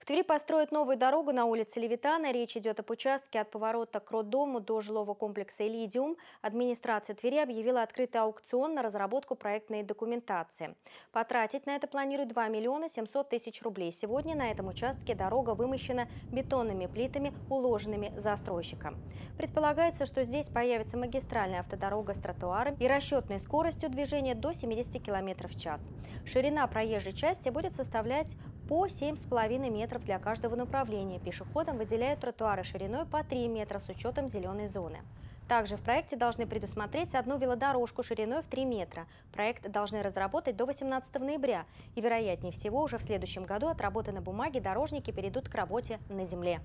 В Твери построят новую дорогу на улице Левитана. Речь идет об участке от поворота к роддому до жилого комплекса «Элидиум». Администрация Твери объявила открытый аукцион на разработку проектной документации. Потратить на это планируют 2 миллиона 700 тысяч рублей. Сегодня на этом участке дорога вымощена бетонными плитами, уложенными застройщиком. Предполагается, что здесь появится магистральная автодорога с тротуаром и расчетной скоростью движения до 70 км в час. Ширина проезжей части будет составлять по 7,5 метров для каждого направления. Пешеходам выделяют тротуары шириной по 3 метра с учетом зеленой зоны. Также в проекте должны предусмотреть одну велодорожку шириной в 3 метра. Проект должны разработать до 18 ноября. И, вероятнее всего, уже в следующем году от работы на бумаге дорожники перейдут к работе на земле.